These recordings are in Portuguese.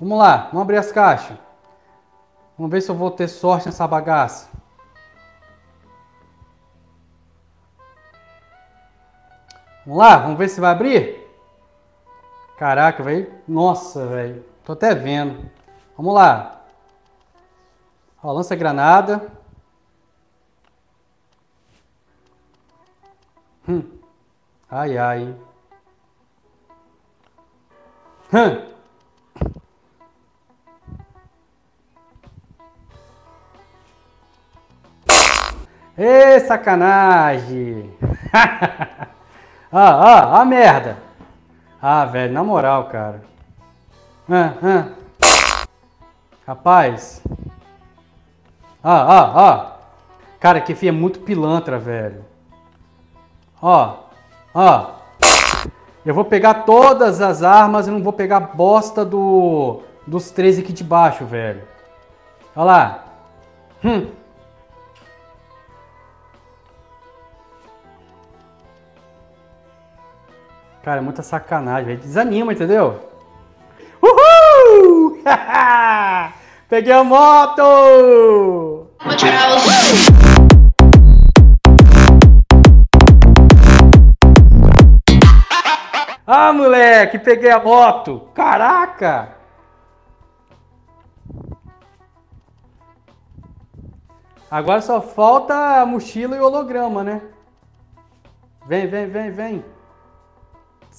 Vamos lá, vamos abrir as caixas. Vamos ver se eu vou ter sorte nessa bagaça. Vamos lá, vamos ver se vai abrir? Caraca, velho. Nossa, velho. Tô até vendo. Vamos lá. Ó, lança granada. Hum. Ai, ai. Hum. Ê, sacanagem! ah, ah, a merda! Ah, velho, na moral, cara. Ah, ah. Rapaz. Ah, ah, ah. Cara, que é muito pilantra, velho. Ó, ó. Eu vou pegar todas as armas e não vou pegar bosta do dos 13 aqui de baixo, velho. Olha lá. Hum. Cara, é muita sacanagem, velho. Desanima, entendeu? Uhul! Peguei a moto! Ah, moleque, peguei a moto! Caraca! Agora só falta a mochila e o holograma, né? Vem, vem, vem, vem.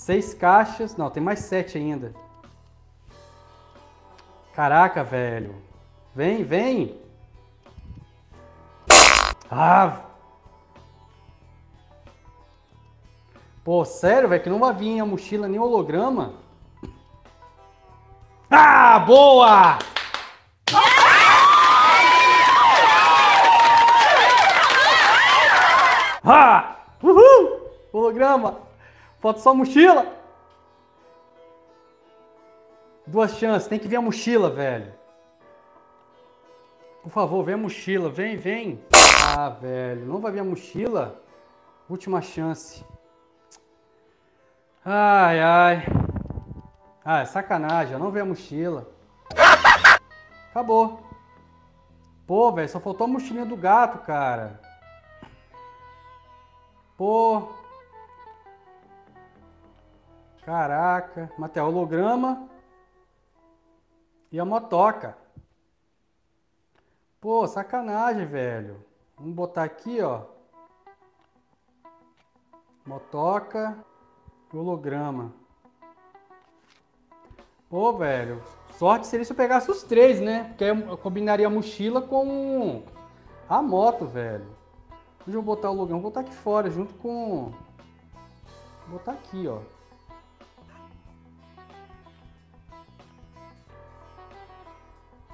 Seis caixas. Não, tem mais sete ainda. Caraca, velho. Vem, vem. Ah. Pô, sério, velho, que não vai vir a mochila nem holograma? Ah, boa! Ah! Uhul! Holograma! Falta só a mochila. Duas chances. Tem que vir a mochila, velho. Por favor, vem a mochila. Vem, vem. Ah, velho. Não vai vir a mochila? Última chance. Ai, ai. Ah, é sacanagem. Não vem a mochila. Acabou. Pô, velho. Só faltou a mochilinha do gato, cara. Pô. Caraca, até holograma e a motoca. Pô, sacanagem, velho. Vamos botar aqui, ó. Motoca e holograma. Pô, velho. Sorte seria se eu pegasse os três, né? Porque aí eu combinaria a mochila com a moto, velho. Onde eu vou botar o holograma? Vou botar aqui fora, junto com... Vou botar aqui, ó.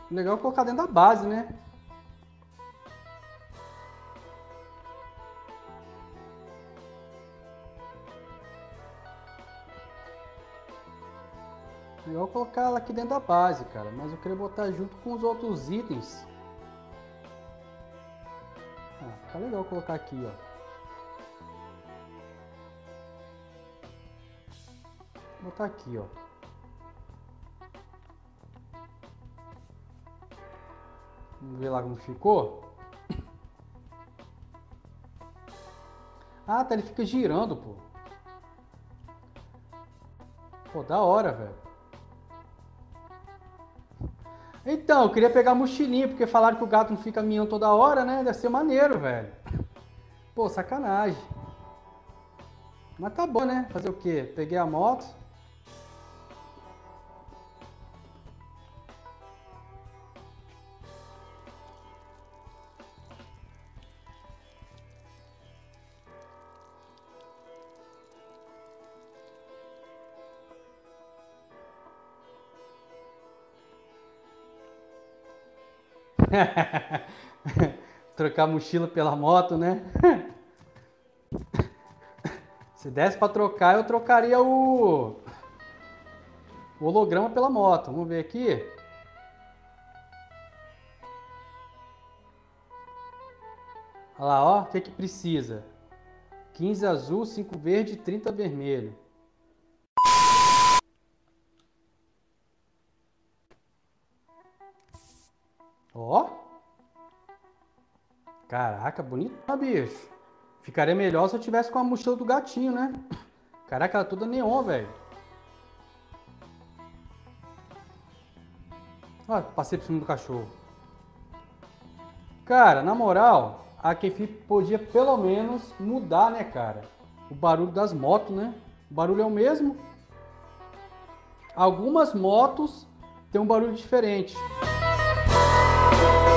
Legal é colocar dentro da base, né? Legal é colocar ela aqui dentro da base, cara. Mas eu queria botar junto com os outros itens. Ah, fica legal colocar aqui, ó. Vou botar aqui, ó. Vamos ver lá como ficou. Ah, tá, ele fica girando, pô. Pô, da hora, velho. Então, eu queria pegar a mochilinha, porque falaram que o gato não fica miando toda hora, né? Deve ser maneiro, velho. Pô, sacanagem. Mas tá bom, né? Fazer o quê? Peguei a moto. Trocar a mochila pela moto, né? Se desse para trocar, eu trocaria o... o holograma pela moto. Vamos ver aqui. Olha lá, ó, o que que precisa? 15 azul, 5 verde, 30 vermelho. Ó. Caraca, bonita, bicho. Ficaria melhor se eu tivesse com a mochila do gatinho, né? Caraca, ela é toda neon, velho. Ó, passei por cima do cachorro. Cara, na moral, a Kefi podia pelo menos mudar, né, cara? O barulho das motos, né? O barulho é o mesmo. Algumas motos têm um barulho diferente. Thank you.